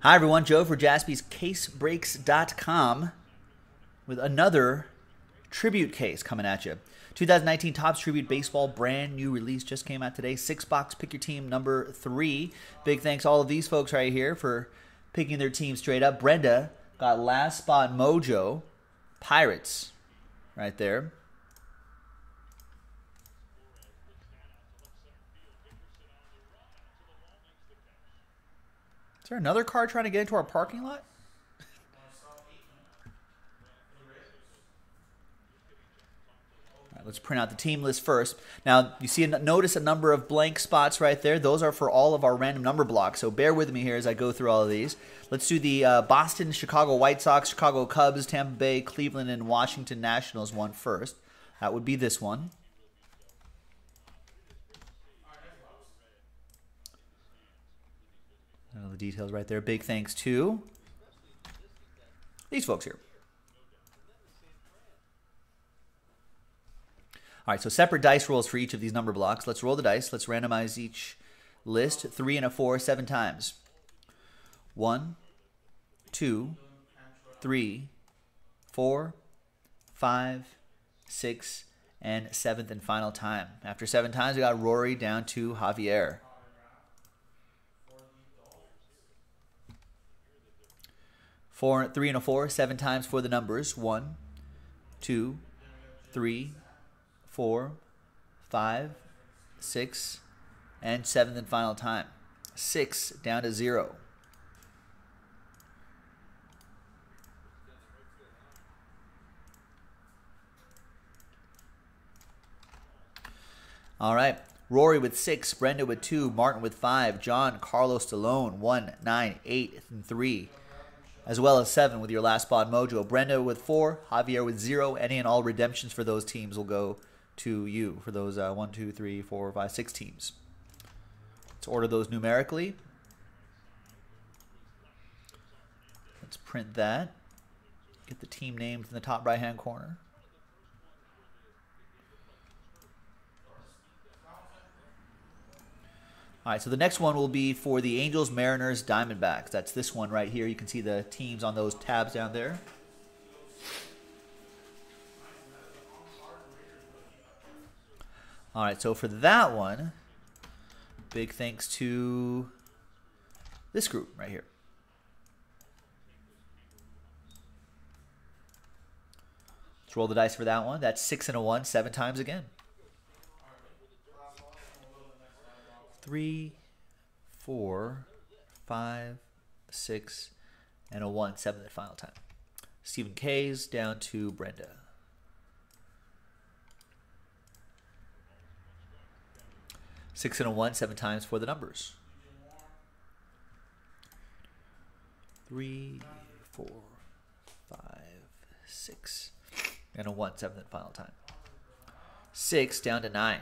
Hi, everyone. Joe for jaspyscasebreaks.com with another tribute case coming at you. 2019 Topps Tribute Baseball brand new release just came out today. Six box, pick your team number three. Big thanks all of these folks right here for picking their team straight up. Brenda got last spot mojo, Pirates right there. Is there another car trying to get into our parking lot? let's print out the team list first. Now, you see, notice a number of blank spots right there. Those are for all of our random number blocks. So bear with me here as I go through all of these. Let's do the uh, Boston, Chicago White Sox, Chicago Cubs, Tampa Bay, Cleveland, and Washington Nationals one first. That would be this one. All the details right there. Big thanks to these folks here. All right, so separate dice rolls for each of these number blocks. Let's roll the dice. Let's randomize each list three and a four seven times. One, two, three, four, five, six, and seventh and final time. After seven times, we got Rory down to Javier. Four, three and a four, seven times for the numbers. One, two, three, four, five, six, and seventh and final time. Six down to zero. All right. Rory with six, Brenda with two, Martin with five, John, Carlos Stallone, one, nine, eight, and three as well as seven with your last spot mojo. Brenda with four, Javier with zero. Any and all redemptions for those teams will go to you for those uh, one, two, three, four, five, six teams. Let's order those numerically. Let's print that. Get the team names in the top right hand corner. All right, so the next one will be for the Angels, Mariners, Diamondbacks. That's this one right here. You can see the teams on those tabs down there. All right, so for that one, big thanks to this group right here. Let's roll the dice for that one. That's six and a one, seven times again. Three, four, five, six, and a one, seventh and final time. Stephen K's down to Brenda. Six and a one, seven times for the numbers. Three, four, five, six, and a one, seventh and final time. Six down to nine.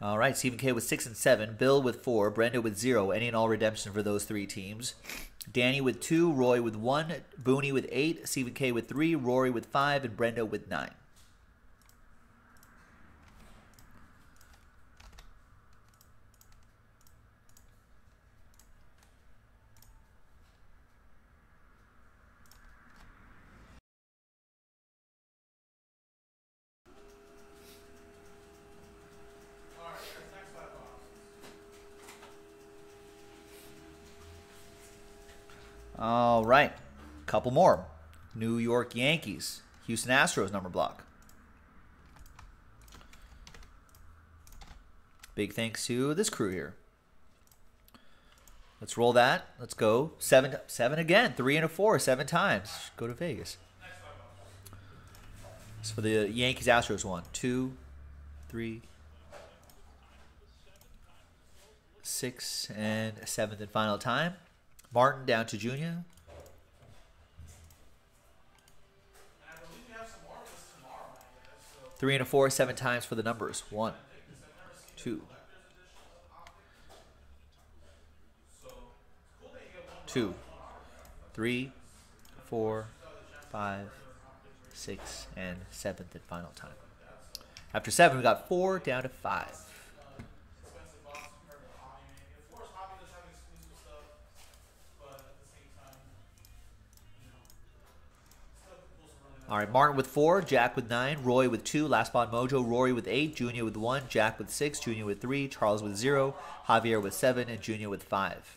All right, Stephen K with six and seven, Bill with four, Brenda with zero, any and all redemption for those three teams. Danny with two, Roy with one, Booney with eight, Stephen K with three, Rory with five, and Brenda with nine. All right. Couple more. New York Yankees, Houston Astros number block. Big thanks to this crew here. Let's roll that. Let's go. Seven seven again. Three and a four, seven times. Go to Vegas. So for the Yankees Astros one, two, three, six, and seventh and final time. Martin down to Junior. Three and a four, seven times for the numbers. One, two, two, three, four, five, six, and seventh and final time. After seven, we got four down to five. All right, Martin with four, Jack with nine, Roy with two, Last Spot Mojo, Rory with eight, Junior with one, Jack with six, Junior with three, Charles with zero, Javier with seven, and Junior with five.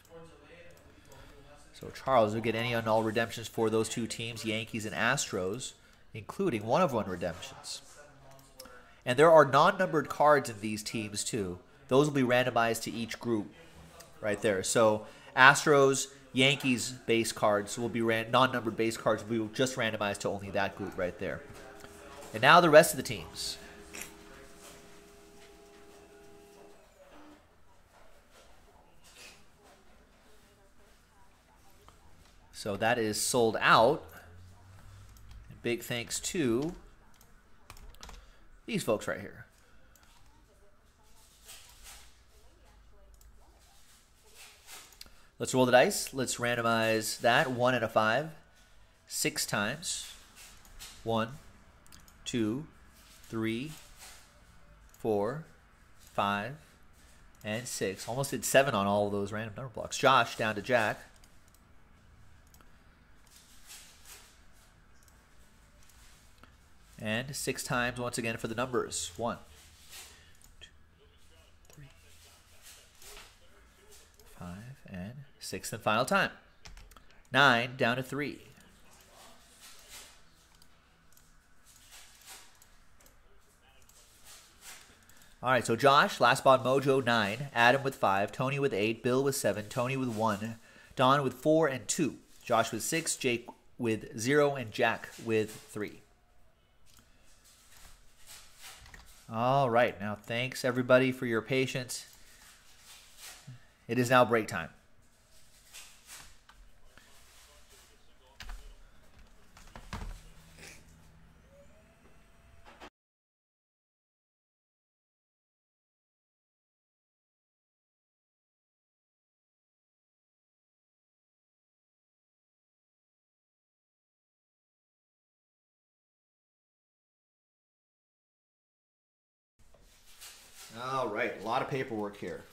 So Charles will get any and all redemptions for those two teams, Yankees and Astros, including one of one redemptions. And there are non-numbered cards in these teams too. Those will be randomized to each group right there. So Astros, Yankees base cards will be ran non-numbered base cards we will be just randomized to only that group right there. And now the rest of the teams. So that is sold out. Big thanks to these folks right here. Let's roll the dice. Let's randomize that. One and a five. Six times. One, two, three, four, five, and six. Almost did seven on all of those random number blocks. Josh down to Jack. And six times once again for the numbers. One, two, three, five, and Sixth and final time. Nine down to three. All right, so Josh, last spot Mojo, nine. Adam with five. Tony with eight. Bill with seven. Tony with one. Don with four and two. Josh with six. Jake with zero. And Jack with three. All right, now thanks everybody for your patience. It is now break time. All right, a lot of paperwork here.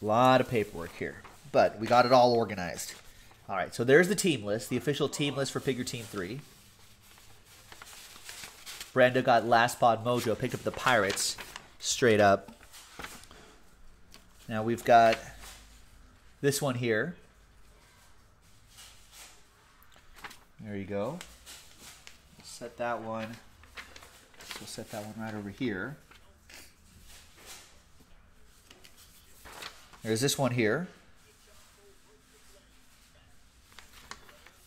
A lot of paperwork here, but we got it all organized. All right, so there's the team list, the official team list for Figure Team 3. Brenda got Last Pod Mojo, picked up the Pirates straight up. Now we've got this one here. There you go. Set that one. We'll set that one right over here. There's this one here.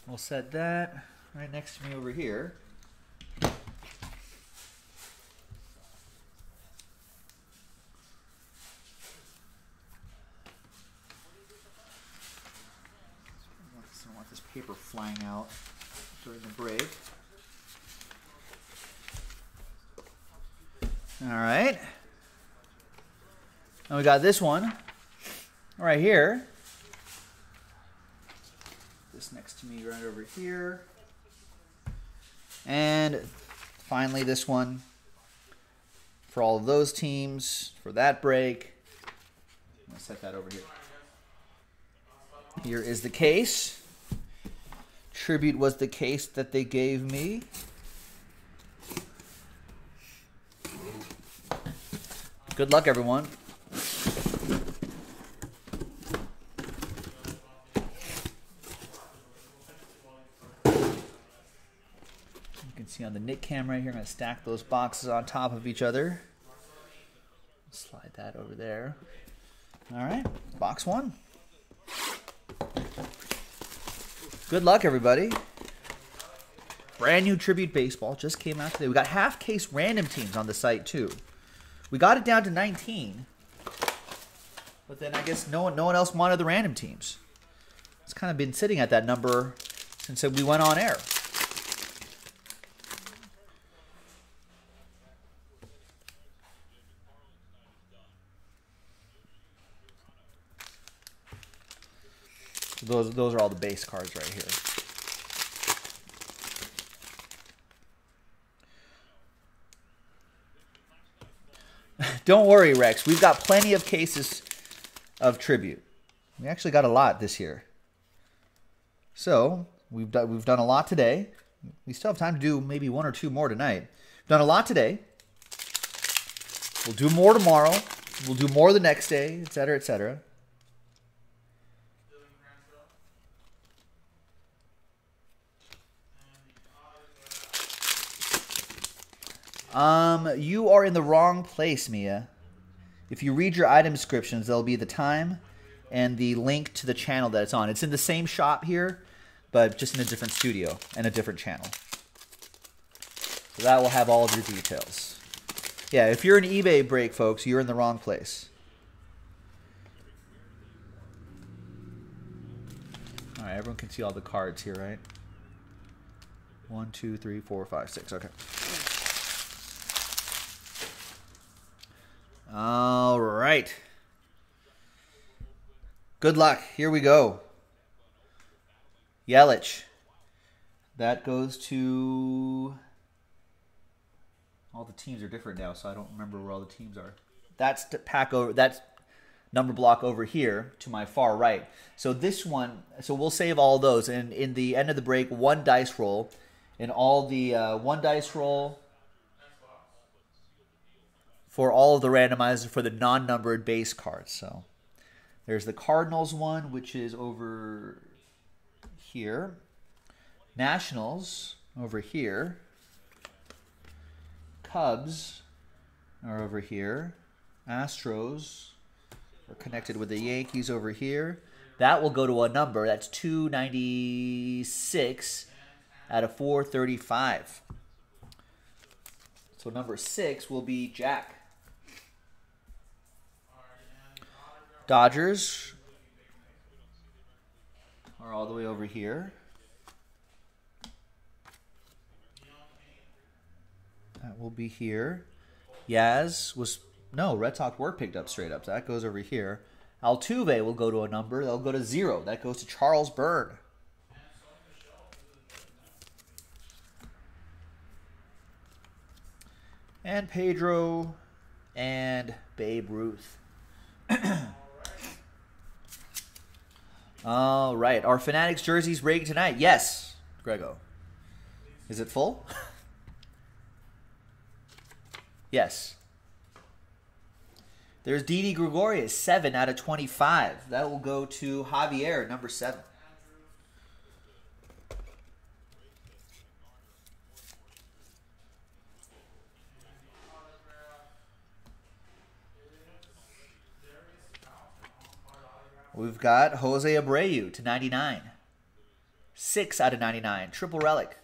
We'll set that right next to me over here. I don't want this paper flying out during the break. All right. And we got this one right here. This next to me right over here. And finally this one for all of those teams for that break. I'm going to set that over here. Here is the case. Tribute was the case that they gave me. Good luck, everyone. You can see on the Nick cam right here, I'm going to stack those boxes on top of each other. Slide that over there. All right, box one. Good luck, everybody. Brand new Tribute Baseball just came out today. We got half case random teams on the site, too. We got it down to 19. But then I guess no one, no one else wanted the random teams. It's kind of been sitting at that number since we went on air. Those, those are all the base cards right here. Don't worry, Rex. We've got plenty of cases of tribute. We actually got a lot this year. So we've done we've done a lot today. We still have time to do maybe one or two more tonight. We've done a lot today. We'll do more tomorrow. We'll do more the next day, etc., etc. Um, you are in the wrong place, Mia. If you read your item descriptions, there'll be the time and the link to the channel that it's on. It's in the same shop here, but just in a different studio and a different channel. So that will have all of your details. Yeah, if you're an eBay break, folks, you're in the wrong place. All right, everyone can see all the cards here, right? One, two, three, four, five, six. Okay. All right. Good luck. Here we go. Yelich. That goes to. All the teams are different now, so I don't remember where all the teams are. That's the pack over. That's number block over here to my far right. So this one. So we'll save all those, and in the end of the break, one dice roll, and all the uh, one dice roll for all of the randomizers for the non-numbered base cards. So there's the Cardinals one, which is over here. Nationals over here. Cubs are over here. Astros are connected with the Yankees over here. That will go to a number. That's 296 out of 435. So number six will be Jack. Dodgers are all the way over here. That will be here. Yaz was no Red Sox were picked up straight up. That goes over here. Altuve will go to a number. They'll go to zero. That goes to Charles Bird. And Pedro and Babe Ruth. All right. Are Fanatics jerseys rigged tonight? Yes, Grego. Is it full? yes. There's Didi Gregorius, 7 out of 25. That will go to Javier, number 7. We've got Jose Abreu to 99. 6 out of 99. Triple relic.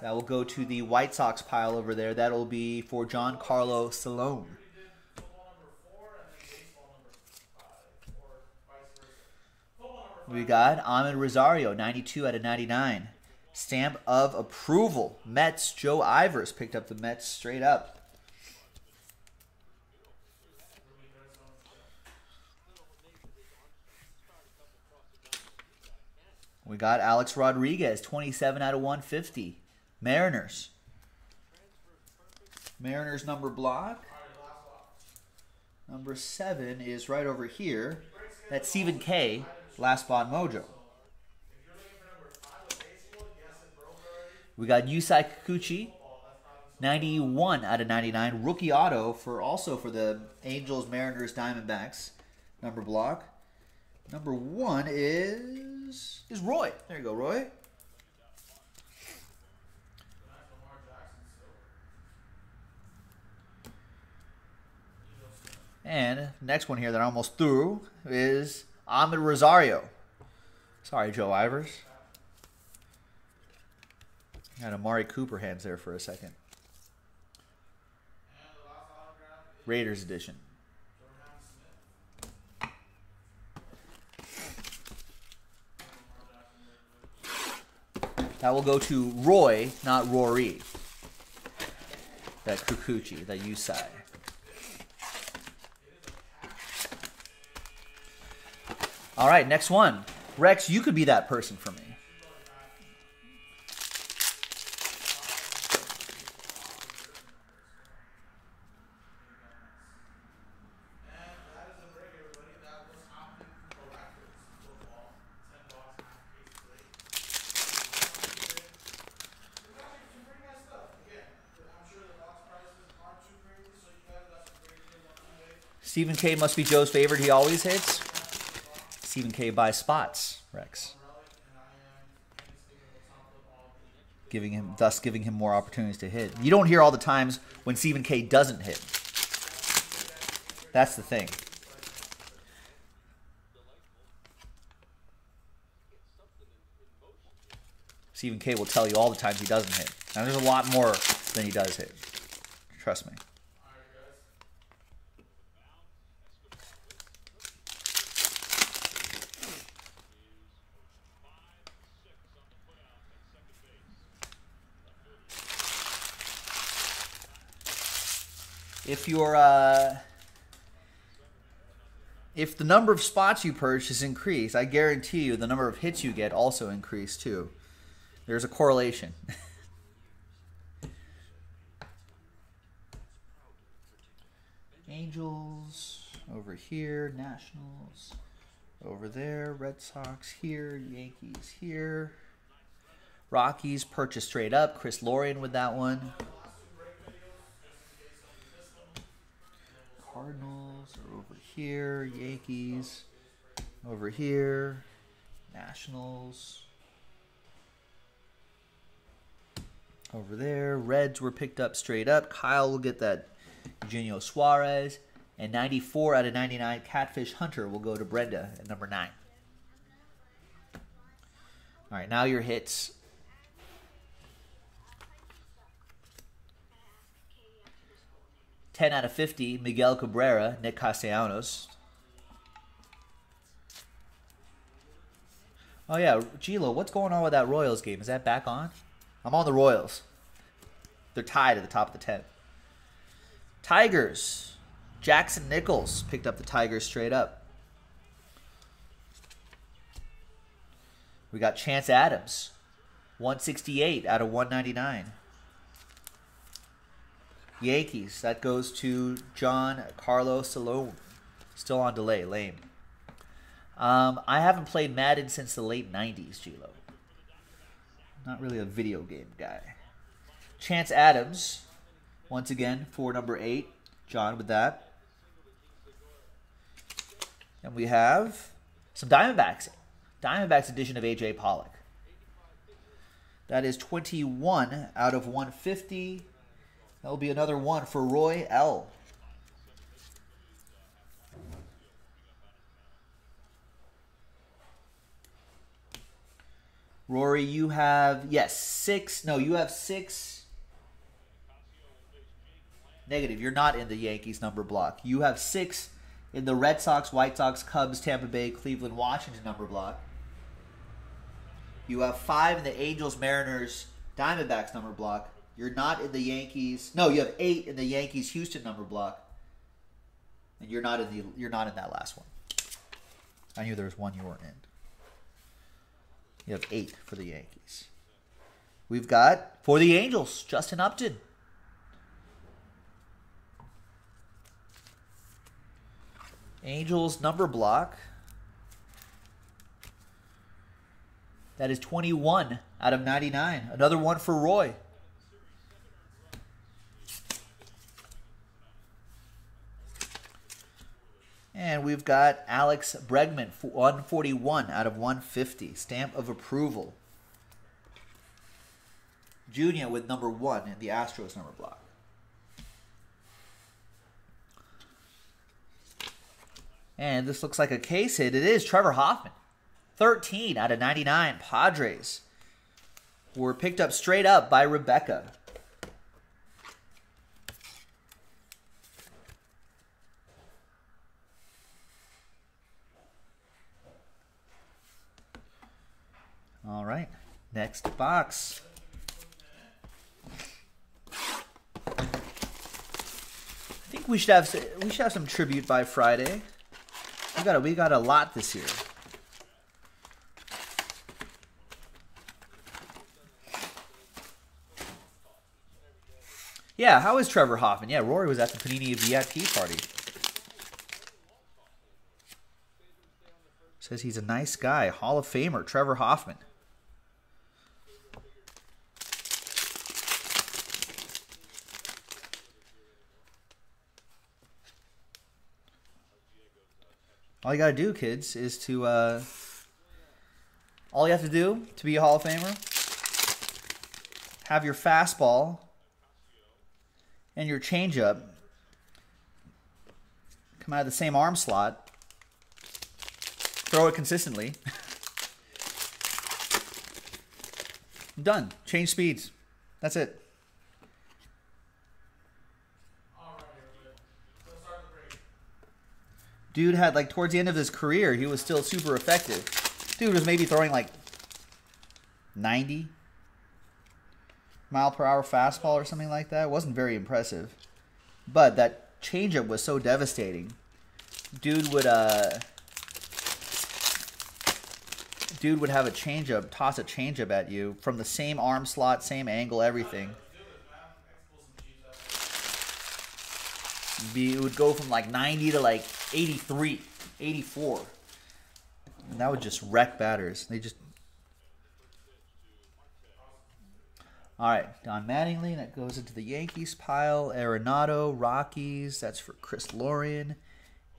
That will go to the White Sox pile over there. That'll be for Giancarlo Stallone. We got Amed Rosario, 92 out of 99. Stamp of approval. Mets, Joe Ivers picked up the Mets straight up. We got Alex Rodriguez, 27 out of 150. Mariners. Mariners number block. Number seven is right over here. That's Stephen K. Last spot mojo. We got Yusei Kikuchi, 91 out of 99. Rookie auto for also for the Angels, Mariners, Diamondbacks number block. Number one is is Roy. There you go, Roy. And next one here that I almost threw is Amed Rosario. Sorry, Joe Ivers. Got Amari Cooper hands there for a second. Raiders edition. That will go to Roy, not Rory. That Kikuchi, that Yusei. All right, next one. Rex, you could be that person for me. Stephen K must be Joe's favorite. He always hits. Stephen K buys spots, Rex. Giving him thus giving him more opportunities to hit. You don't hear all the times when Stephen K doesn't hit. That's the thing. Stephen K will tell you all the times he doesn't hit. Now there's a lot more than he does hit. Trust me. If you're uh, if the number of spots you purchase increase, I guarantee you the number of hits you get also increase too. There's a correlation. Angels over here, Nationals over there, Red Sox here, Yankees here. Rockies purchase straight up. Chris Lorien with that one. Cardinals are over here, Yankees over here, Nationals over there. Reds were picked up straight up. Kyle will get that Eugenio Suarez. And 94 out of 99, Catfish Hunter will go to Brenda at number 9. All right, now your hits. Ten out of fifty, Miguel Cabrera, Nick Castellanos. Oh yeah, Gilo, what's going on with that Royals game? Is that back on? I'm on the Royals. They're tied at the top of the 10. Tigers. Jackson Nichols picked up the Tigers straight up. We got Chance Adams. 168 out of 199. Yankees. That goes to John Carlos Salome. Still on delay. Lame. Um, I haven't played Madden since the late 90s, Gilo. Not really a video game guy. Chance Adams, once again, for number eight. John with that. And we have some Diamondbacks. Diamondbacks edition of AJ Pollock. That is 21 out of 150. That will be another one for Roy L. Rory, you have, yes, six. No, you have six. Negative. You're not in the Yankees number block. You have six in the Red Sox, White Sox, Cubs, Tampa Bay, Cleveland, Washington number block. You have five in the Angels, Mariners, Diamondbacks number block. You're not in the Yankees. No, you have eight in the Yankees, Houston number block. And you're not in the you're not in that last one. I knew there was one you weren't in. You have eight for the Yankees. We've got for the Angels, Justin Upton. Angels number block. That is 21 out of 99. Another one for Roy. And we've got Alex Bregman, 141 out of 150. Stamp of approval. Junior with number one in the Astros number block. And this looks like a case hit. It is Trevor Hoffman. 13 out of 99 Padres were picked up straight up by Rebecca. All right, next box. I think we should have we should have some tribute by Friday. We got a, we got a lot this year. Yeah, how is Trevor Hoffman? Yeah, Rory was at the Panini VIP party. Says he's a nice guy. Hall of Famer, Trevor Hoffman. All you got to do, kids, is to. Uh, all you have to do to be a Hall of Famer have your fastball and your changeup come out of the same arm slot, throw it consistently. Done. Change speeds. That's it. Dude had like towards the end of his career, he was still super effective. Dude was maybe throwing like 90 mile per hour fastball or something like that. It wasn't very impressive. But that changeup was so devastating. Dude would uh dude would have a changeup, toss a changeup at you from the same arm slot, same angle, everything. Be, it would go from like 90 to like 83, 84. And that would just wreck batters. They just. All right, Don Mattingly, that goes into the Yankees pile. Arenado, Rockies, that's for Chris Lorien.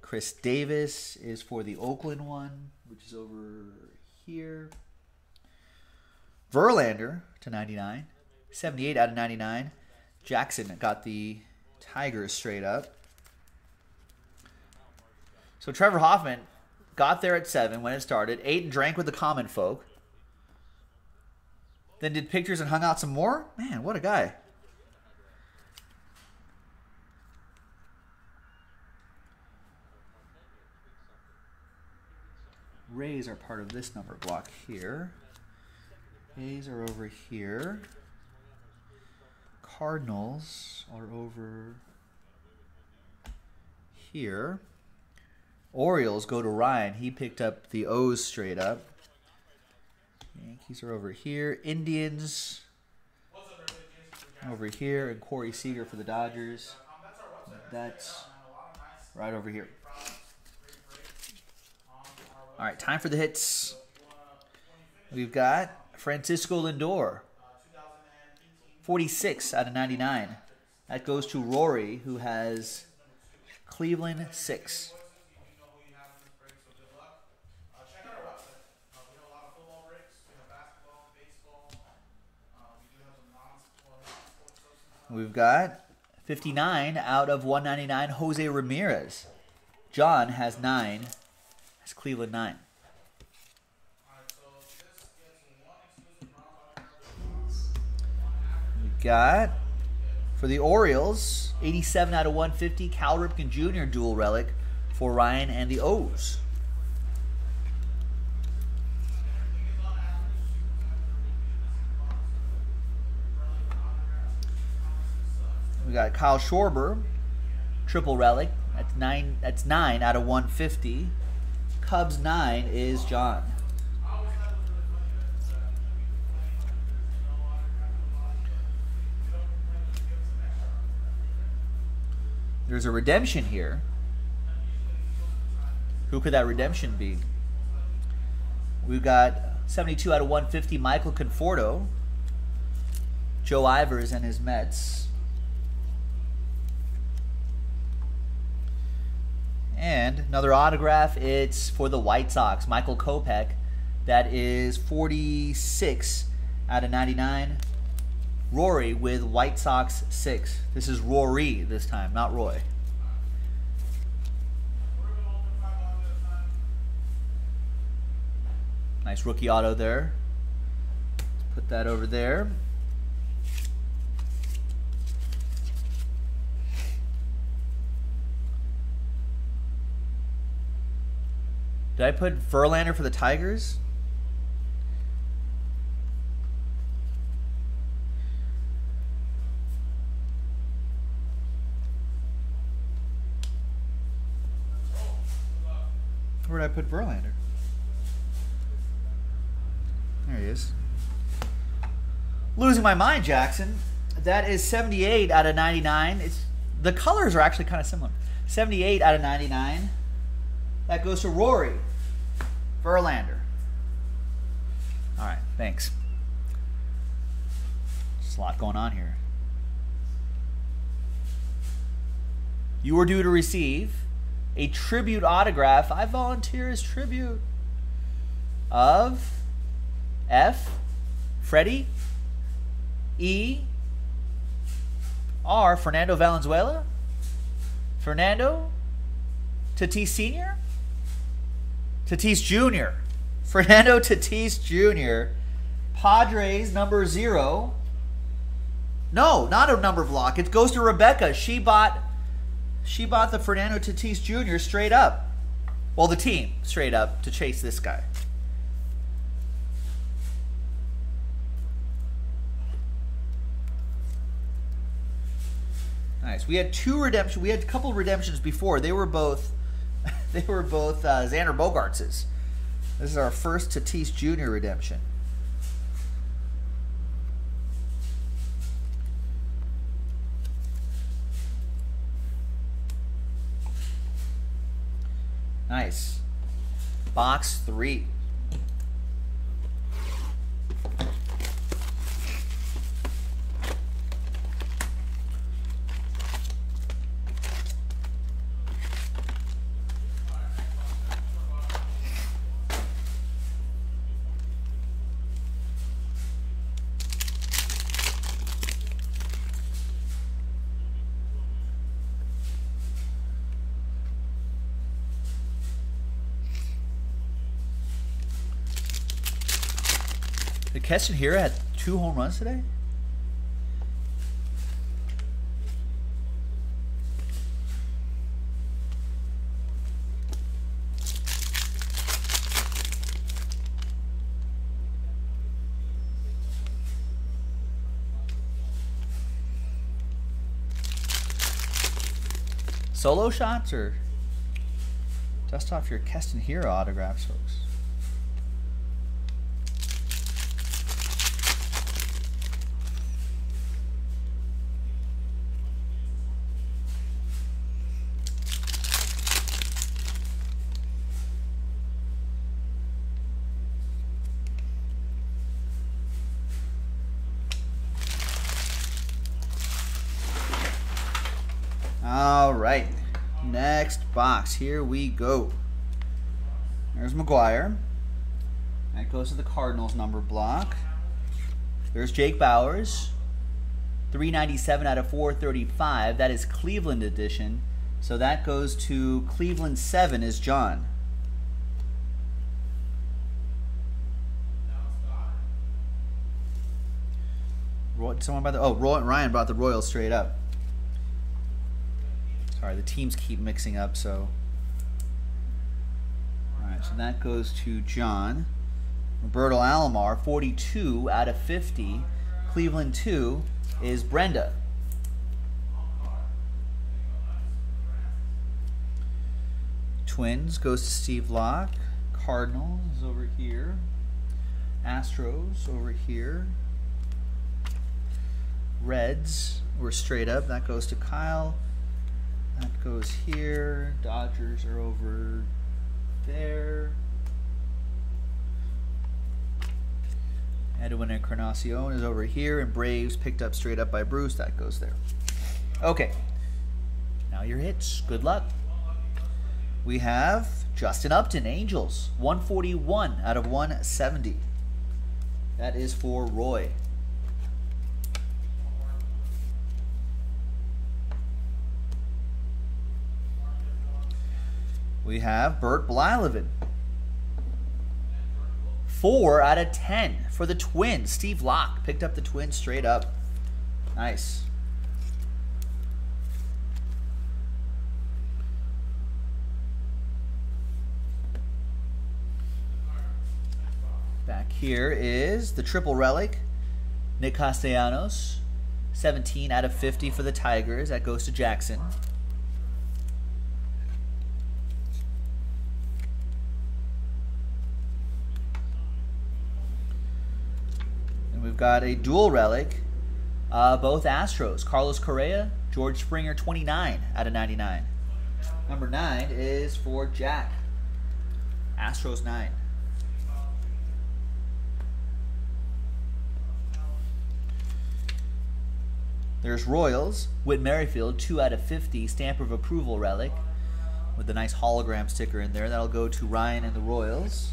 Chris Davis is for the Oakland one, which is over here. Verlander to 99. 78 out of 99. Jackson got the Tigers straight up. So Trevor Hoffman got there at 7 when it started, ate and drank with the common folk. Then did pictures and hung out some more? Man, what a guy. Rays are part of this number block here. A's are over here. Cardinals are over here. Orioles go to Ryan. He picked up the O's straight up. Yankees are over here. Indians over here. And Corey Seager for the Dodgers. That's right over here. All right, time for the hits. We've got Francisco Lindor, 46 out of 99. That goes to Rory, who has Cleveland 6. We've got 59 out of 199, Jose Ramirez. John has 9 it's Cleveland 9. Got for the Orioles, 87 out of 150, Cal Ripken Jr. dual relic for Ryan and the O's. We got Kyle Schwarber, triple relic. That's nine. That's nine out of 150. Cubs 9 is John. There's a redemption here. Who could that redemption be? We've got 72 out of 150, Michael Conforto. Joe Ivers and his Mets. And another autograph, it's for the White Sox, Michael Kopech. That is 46 out of 99. Rory with White Sox 6. This is Rory this time, not Roy. Nice rookie auto there. Let's put that over there. Did I put Verlander for the Tigers? Where did I put Verlander? There he is. Losing my mind, Jackson. That is 78 out of 99. It's the colors are actually kind of similar. 78 out of 99. That goes to Rory. Verlander. All right, thanks. There's a lot going on here. You are due to receive a tribute autograph. I volunteer as tribute of F, Freddie, E, R, Fernando Valenzuela, Fernando, Tatis Sr., Tatis Jr., Fernando Tatis Jr., Padres number zero. No, not a number block. It goes to Rebecca. She bought she bought the Fernando Tatis Jr. straight up. Well, the team straight up to chase this guy. Nice. We had two redemptions. We had a couple redemptions before. They were both, they were both uh, Xander Bogaerts's. This is our first Tatis Jr. redemption. Nice. Box three. Keston Hiura had two home runs today? Solo shots or dust off your Keston Hiura autographs, folks? All right. Next box. Here we go. There's McGwire. That goes to the Cardinals number block. There's Jake Bauers. 397 out of 435. That is Cleveland edition. So that goes to Cleveland 7 is John. Someone by the oh Ryan brought the Royals straight up. Sorry, the teams keep mixing up, so. So that goes to John. Roberto Alomar, 42 out of 50. Cleveland 2 is Brenda. Twins goes to Steve Locke. Cardinals is over here. Astros over here. Reds, we're straight up. That goes to Kyle. That goes here. Dodgers are over there. Edwin Encarnacion is over here, and Braves picked up straight up by Bruce. That goes there. Okay. Now your hits. Good luck. We have Justin Upton, Angels, 141 out of 170. That is for Roy. We have Bert Blyleven. Four out of ten for the Twins. Steve Locke picked up the Twins straight up. Nice. Back here is the triple relic. Nick Castellanos. 17 out of 50 for the Tigers. That goes to Jackson. Got a dual relic. Uh, both Astros. Carlos Correa, George Springer, 29 out of 99. Number 9 is for Jack. Astros 9. There's Royals. Whit Merrifield, 2 out of 50. Stamp of approval relic. with a nice hologram sticker in there. That'll go to Ryan and the Royals.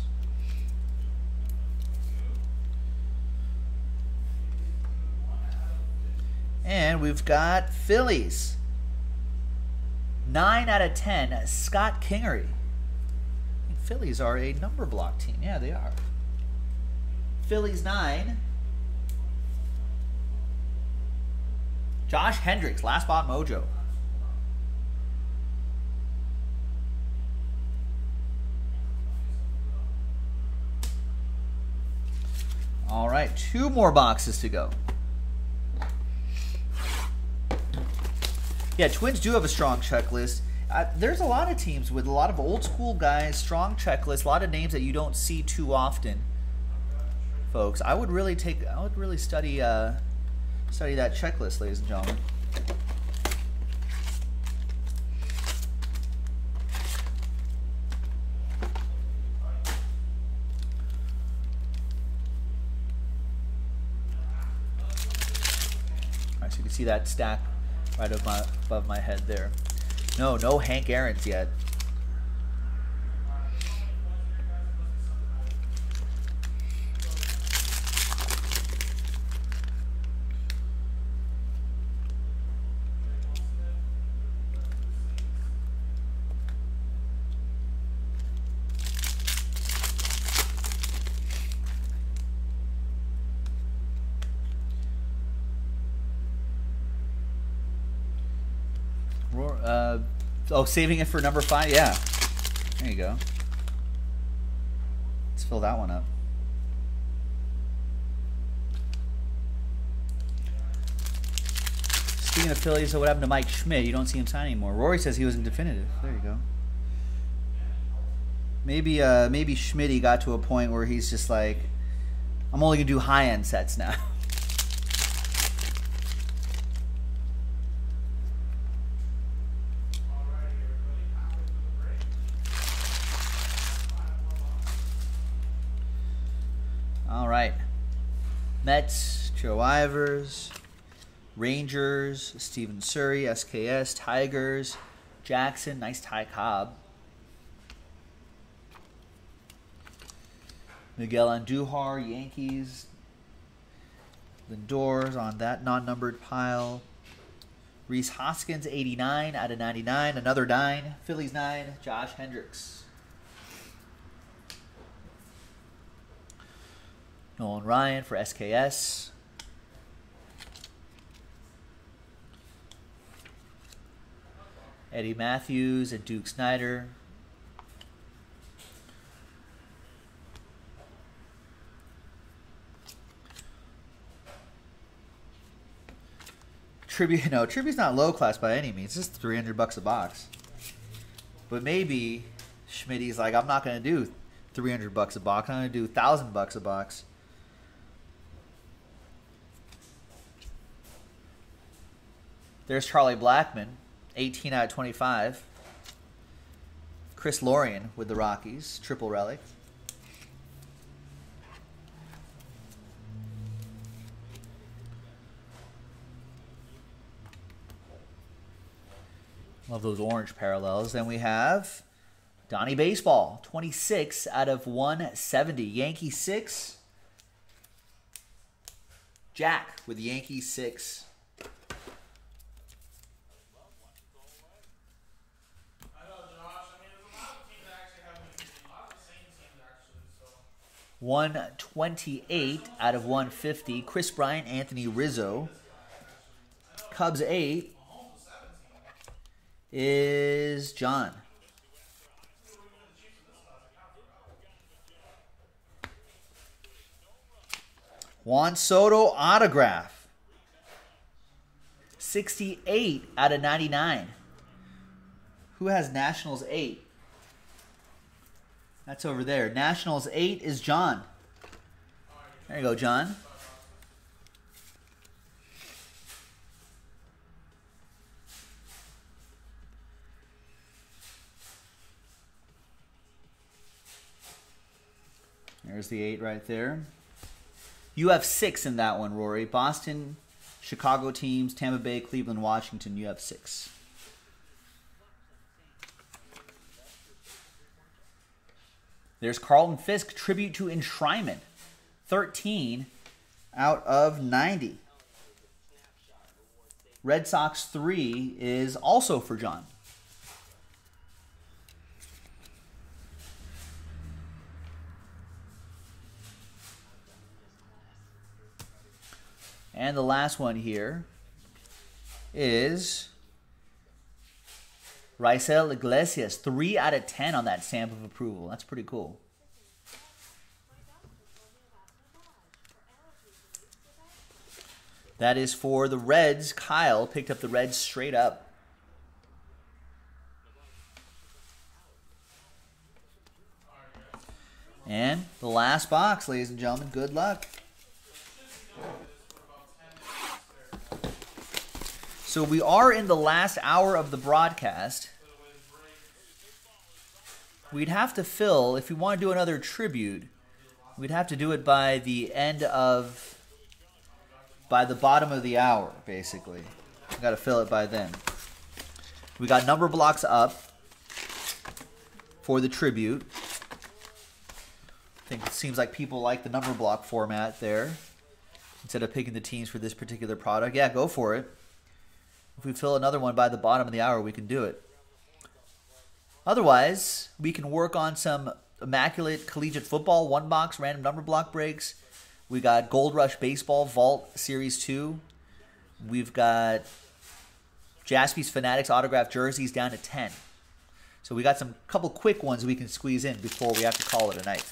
And we've got Phillies. 9 out of 10, Scott Kingery. Phillies are a number block team. Yeah, they are. Phillies 9. Josh Hendricks, last spot mojo. All right, two more boxes to go. Yeah, Twins do have a strong checklist. Uh, there's a lot of teams with a lot of old school guys, strong checklist, a lot of names that you don't see too often, folks. I would really take, I would really study, uh, study that checklist, ladies and gentlemen. All right, so you can see that stack right above my, above my head there. No, no Hank Aaron's yet. Uh, oh, saving it for number five? Yeah. There you go. Let's fill that one up. Speaking of Phillies, so what happened to Mike Schmidt? You don't see him sign anymore. Rory says he was in definitive. There you go. Maybe uh, maybe Schmidt got to a point where he's just like, I'm only gonna do high end sets now. All right. Joe Ivers, Rangers, Steven Surrey, SKS, Tigers, Jackson, nice Ty Cobb. Miguel Andujar, Yankees. Lindors on that non-numbered pile. Rhys Hoskins, 89 out of 99. Another 9. Phillies 9. Josh Hendricks. Nolan Ryan for SKS. Eddie Mathews and Duke Snider. Tribute, no, Tribute's not low class by any means. It's just 300 bucks a box. But maybe Schmidt's like, I'm not going to do 300 bucks a box. I'm going to do 1,000 bucks a box. There's Charlie Blackmon, 18 out of 25. Chris Lorien with the Rockies, triple relic. Love those orange parallels. Then we have Donnie Baseball, 26 out of 170. Yankee 6. Jack with Yankee 6. One twenty-eight out of one fifty. Kris Bryant, Anthony Rizzo. Cubs eight is John. Juan Soto autograph. 68 out of 99. Who has Nationals 8? That's over there. Nationals 8 is John. There you go, John. There's the 8 right there. You have 6 in that one, Rory. Boston, Chicago teams, Tampa Bay, Cleveland, Washington. You have 6. There's Carlton Fisk, tribute to enshrinement. 13 out of 90. Red Sox 3 is also for John. And the last one here is Raisel Iglesias, 3 out of 10 on that stamp of approval. That's pretty cool. That is for the Reds. Kyle picked up the Reds straight up. And the last box, ladies and gentlemen. Good luck. So we are in the last hour of the broadcast. We'd have to fill, if we want to do another tribute, we'd have to do it by the end of, by the bottom of the hour, basically. We got to fill it by then. We got number blocks up for the tribute. I think it seems like people like the number block format there instead of picking the teams for this particular product. Yeah, go for it. If we fill another one by the bottom of the hour, we can do it. Otherwise, we can work on some immaculate collegiate football, one box, random number block breaks. We got Gold Rush Baseball Vault Series 2. We've got Jaspy's Fanatics autographed jerseys down to 10. So we got some couple quick ones we can squeeze in before we have to call it a night.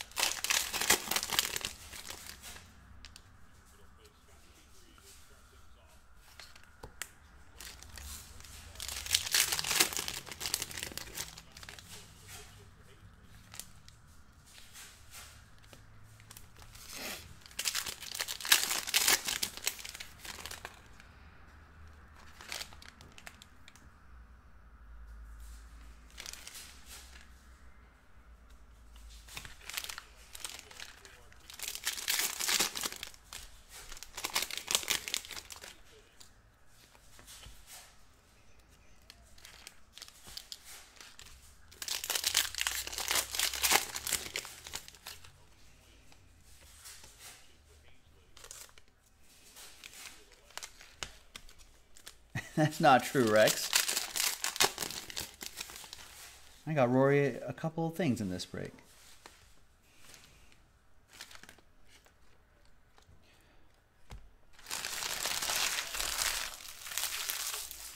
That's not true, Rex. I got Rory a couple of things in this break.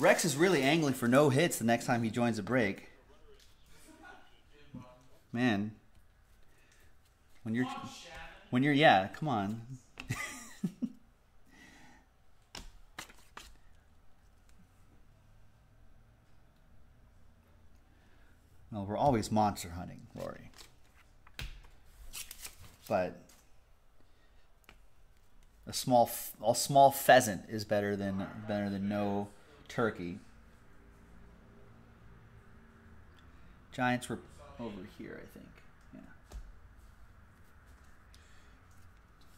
Rex is really angling for no hits the next time he joins a break. Man. When you're when you're yeah, come on. Well, we're always monster hunting, Lori. But a small a small pheasant is better than better than no turkey. Giants were over here, I think. Yeah.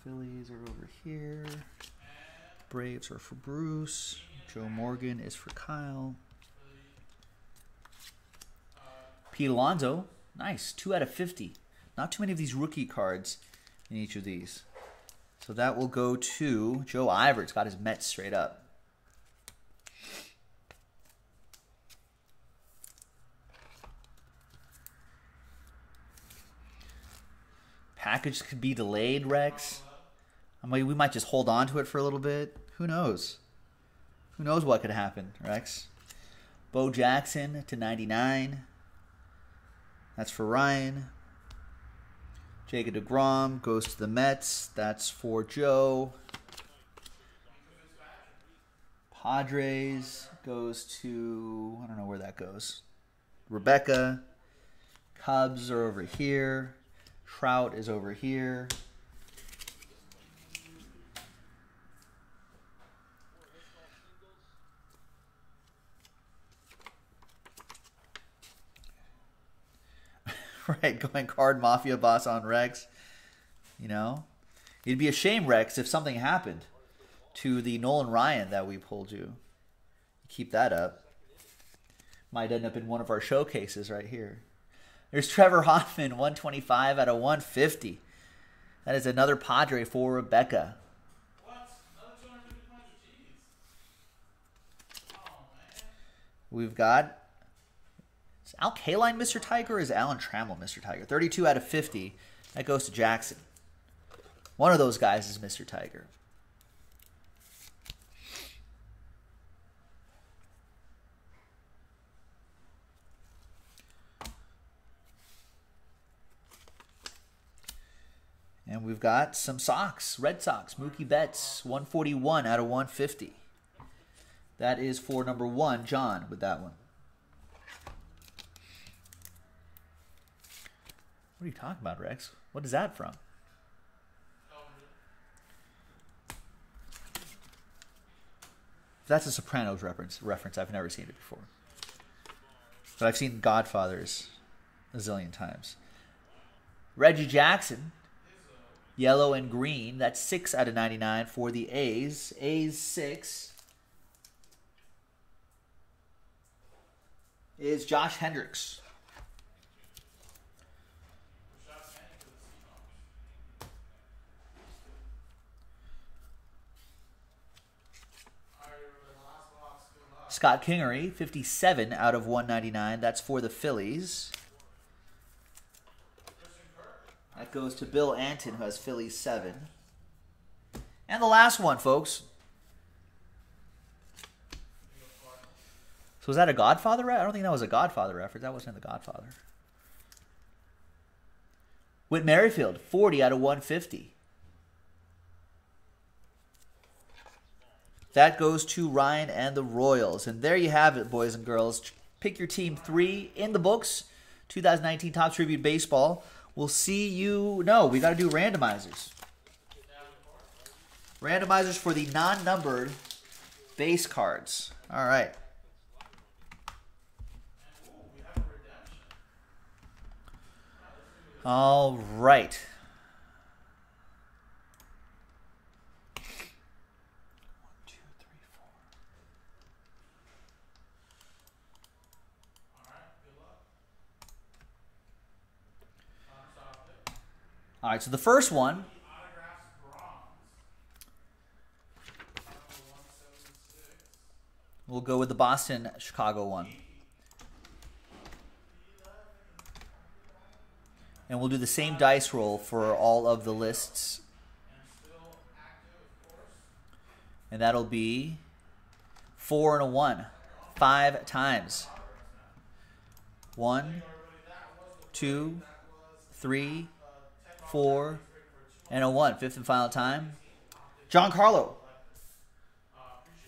Phillies are over here. Braves are for Bruce. Joe Morgan is for Kyle. Alonso, nice. Two out of 50. Not too many of these rookie cards in each of these. So that will go to Joe Iverts. Got his Mets straight up. Package could be delayed, Rex. I mean, we might just hold on to it for a little bit. Who knows? Who knows what could happen, Rex? Bo Jackson to 99. That's for Ryan. Jacob DeGrom goes to the Mets. That's for Joe. Padres goes to, I don't know where that goes. Rebecca. Cubs are over here. Trout is over here. right, going card mafia boss on Rex. You know, it'd be a shame, Rex, if something happened to the Nolan Ryan that we pulled you. Keep that up. Might end up in one of our showcases right here. There's Trevor Hoffman, 125 out of 150. That is another Padre for Rebecca. We've got is Al Kaline Mr. Tiger is Alan Trammell Mr. Tiger? 32 out of 50. That goes to Jackson. One of those guys is Mr. Tiger. And we've got some Sox, Red Sox, Mookie Betts, 141 out of 150. That is for number one, John, with that one. What are you talking about, Rex? What is that from? That's a Sopranos reference. Reference. I've never seen it before, but I've seen Godfathers a zillion times. Reggie Jackson, yellow and green. That's six out of ninety-nine for the A's. A's six is Josh Hendricks. Scott Kingery, 57 out of 199. That's for the Phillies. That goes to Bill Anton, who has Phillies 7. And the last one, folks. So was that a Godfather? I don't think that was a Godfather reference. That wasn't the Godfather. Whit Merrifield, 40 out of 150. That goes to Ryan and the Royals. And there you have it, boys and girls. Pick your team three in the books. 2019 Topps Tribute Baseball. We'll see you. No, we got to do randomizers. Randomizers for the non numbered base cards. All right. All right. All right, so the first one. We'll go with the Boston Chicago one. And we'll do the same dice roll for all of the lists. And that'll be four and a one. Five times. One, two, three, four, and a one. Fifth and final time. John Carlo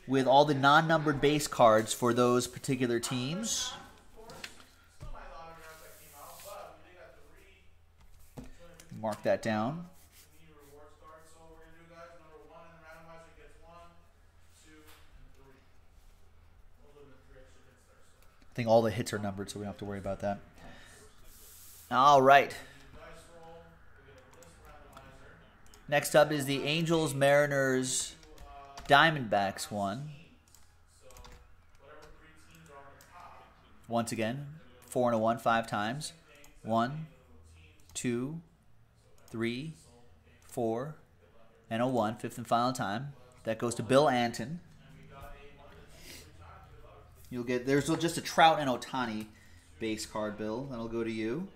with all the non-numbered base cards for those particular teams. Mark that down. I think all the hits are numbered, so we don't have to worry about that. All right. Next up is the Angels, Mariners, Diamondbacks one. Once again, four and a one, five times. One, two, three, four, and a one, fifth and final time. That goes to Bill Anton. You'll get there's just a Trout and Ohtani base card, Bill. That'll go to you.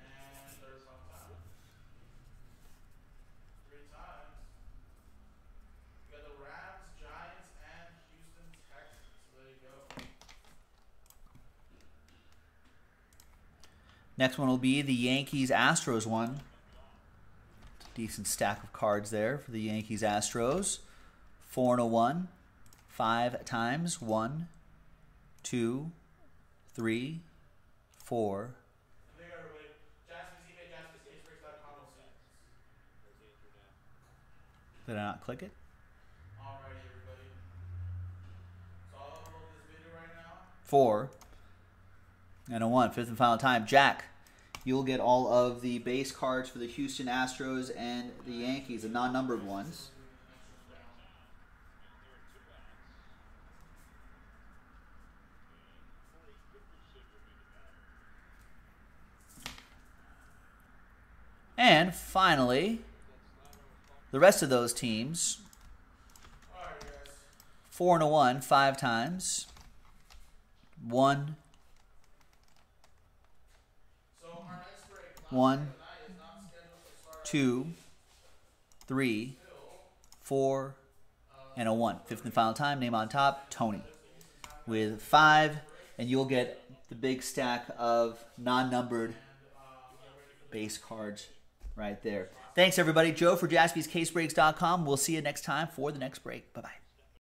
Next one will be the Yankees Astros one. Decent stack of cards there for the Yankees Astros. Four and a one. Five times. One, two, three, four. Did I not click it? Four and a one. Fifth and final time. Jack, you'll get all of the base cards for the Houston Astros and the Yankees, the non-numbered ones. And finally, the rest of those teams. Four and a one, five times. One. One, two, three, four, and a one. Fifth and final time, name on top, Tony. With five, and you'll get the big stack of non-numbered base cards right there. Thanks, everybody. Joe for jaspyscasebreaks.com. We'll see you next time for the next break. Bye-bye.